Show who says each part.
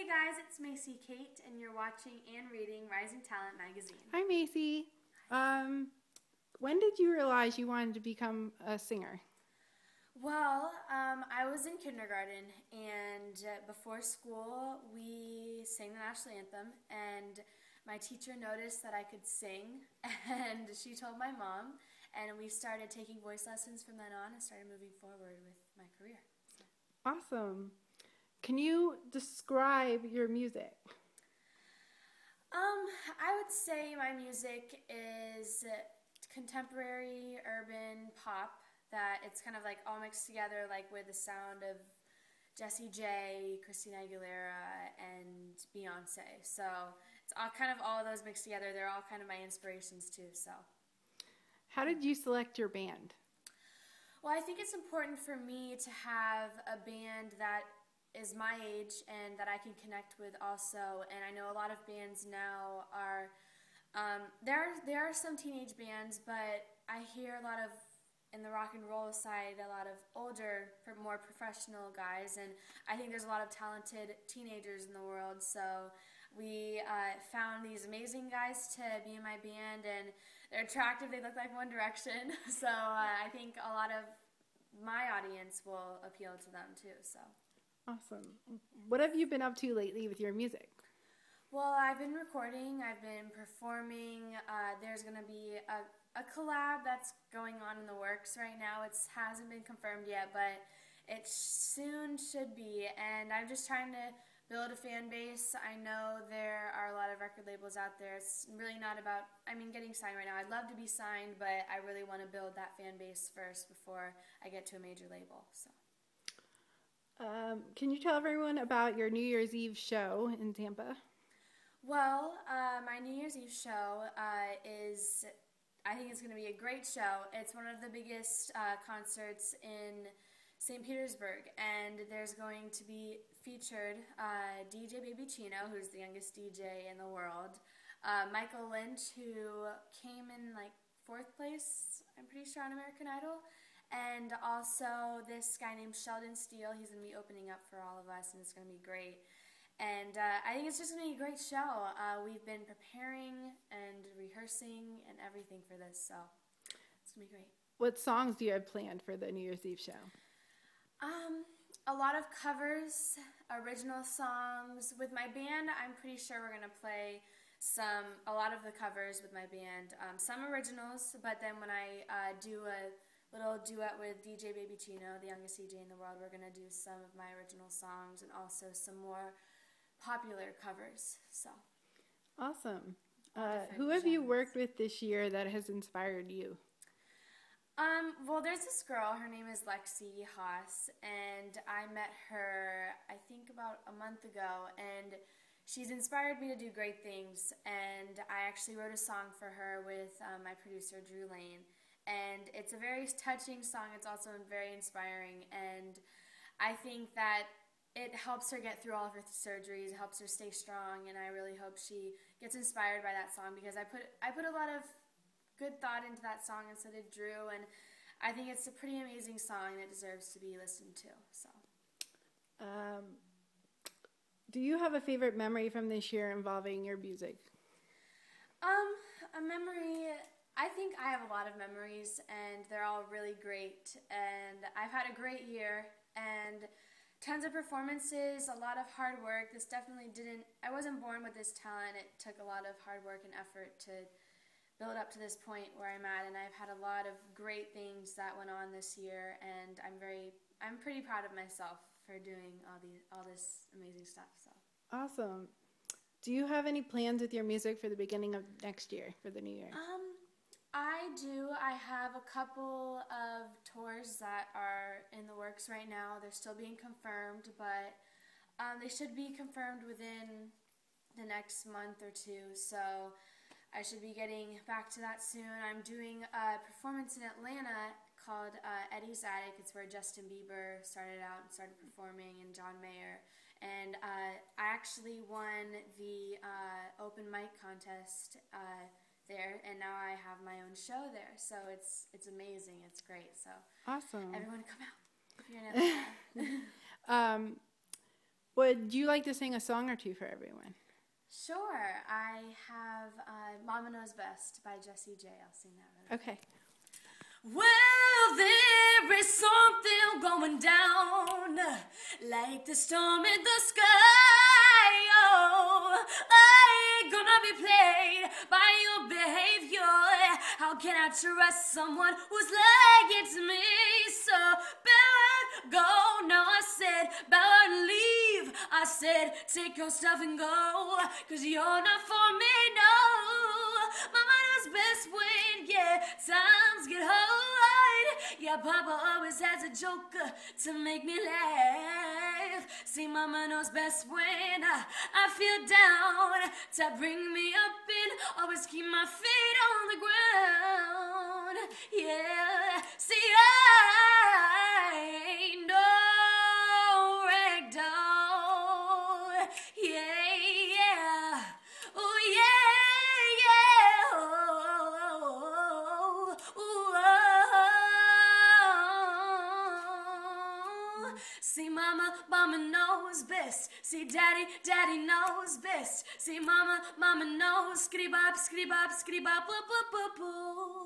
Speaker 1: Hey guys, it's Macy Kate, and you're watching and reading Rising Talent magazine.
Speaker 2: Hi, Macy. Um, when did you realize you wanted to become a singer?
Speaker 1: Well, um, I was in kindergarten, and uh, before school, we sang the national anthem, and my teacher noticed that I could sing, and she told my mom, and we started taking voice lessons from then on and started moving forward with my career. So.
Speaker 2: Awesome. Can you describe your music?
Speaker 1: Um, I would say my music is contemporary urban pop that it's kind of like all mixed together like with the sound of Jessie J, Christina Aguilera, and Beyonce. So it's all kind of all of those mixed together. They're all kind of my inspirations too. So.
Speaker 2: How did you select your band?
Speaker 1: Well, I think it's important for me to have a band that is my age and that I can connect with also. And I know a lot of bands now are um, there. Are, there are some teenage bands, but I hear a lot of in the rock and roll side a lot of older, more professional guys, and I think there's a lot of talented teenagers in the world. So we uh, found these amazing guys to be in my band, and they're attractive. They look like One Direction, so uh, I think a lot of my audience will appeal to them too. So.
Speaker 2: Awesome. What have you been up to lately with your music?
Speaker 1: Well, I've been recording, I've been performing. Uh, there's going to be a, a collab that's going on in the works right now. It hasn't been confirmed yet, but it soon should be. And I'm just trying to build a fan base. I know there are a lot of record labels out there. It's really not about, I mean, getting signed right now. I'd love to be signed, but I really want to build that fan base first before I get to a major label. So.
Speaker 2: Um, can you tell everyone about your New Year's Eve show in Tampa?
Speaker 1: Well, uh, my New Year's Eve show uh, is, I think it's going to be a great show. It's one of the biggest uh, concerts in St. Petersburg, and there's going to be featured uh, DJ Baby Chino, who's the youngest DJ in the world, uh, Michael Lynche, who came in like fourth place, I'm pretty sure, on American Idol. And also this guy named Sheldon Steele. He's going to be opening up for all of us, and it's going to be great. And uh, I think it's just going to be a great show. Uh, we've been preparing and rehearsing and everything for this, so it's going to be great.
Speaker 2: What songs do you have planned for the New Year's Eve show?
Speaker 1: Um, a lot of covers, original songs. With my band, I'm pretty sure we're going to play some, a lot of the covers with my band. Um, some originals, but then when I uh, do a little duet with DJ Baby Chino, the youngest DJ in the world. We're going to do some of my original songs and also some more popular covers. So
Speaker 2: awesome. Uh, who have genres. you worked with this year that has inspired you?
Speaker 1: Um, well, there's this girl. Her name is Lexi Haas, and I met her I think about a month ago, and she's inspired me to do great things. And I actually wrote a song for her with um, my producer Drew Lane and it's a very touching song. It's also very inspiring, and I think that it helps her get through all of her surgeries, helps her stay strong, and I really hope she gets inspired by that song because I put I put a lot of good thought into that song, and so did Drew, and I think it's a pretty amazing song that deserves to be listened to. So,
Speaker 2: um, do you have a favorite memory from this year involving your music?
Speaker 1: Um, a memory I think I have a lot of memories, and they're all really great. And I've had a great year, and tons of performances, a lot of hard work. This definitely didn't, I wasn't born with this talent. It took a lot of hard work and effort to build up to this point where I'm at. And I've had a lot of great things that went on this year, and I'm very, I'm pretty proud of myself for doing all these, all this amazing stuff. So
Speaker 2: awesome. Do you have any plans with your music for the beginning of next year, for the new year?
Speaker 1: Um, I do. I have a couple of tours that are in the works right now. They're still being confirmed, but um, they should be confirmed within the next month or two. So I should be getting back to that soon. I'm doing a performance in Atlanta called uh, Eddie's Attic. It's where Justin Bieber started out and started performing, and John Mayer. And uh, I actually won the uh, open mic contest uh, there, and now I have my own show there. So it's it's amazing. It's great. So
Speaker 2: awesome.
Speaker 1: Everyone, come out if you're in
Speaker 2: um, Would you like to sing a song or two for everyone?
Speaker 1: Sure. I have uh, Mama Knows Best by Jessie J. I'll sing that really
Speaker 2: Okay.
Speaker 1: Well, there is something going down like the storm in the sky. Oh, I can I trust someone who's lying to me? So, better go. Now I said, better leave. I said, take your stuff and go. Cause you're not for me, no. Mama knows best when, yeah, times get hard. Yeah, Papa always has a joke to make me laugh. See, Mama knows best when I feel down to bring me up and always keep my feet on the ground. Yeah, see, I ain't no rag doll. Yeah, yeah. Oh, yeah, yeah. Oh, oh, oh, oh. See, mama knows best. See, daddy, daddy knows best. See, mama, mama knows. Skribab, skribab, skribab, blah, blah, blah, blah.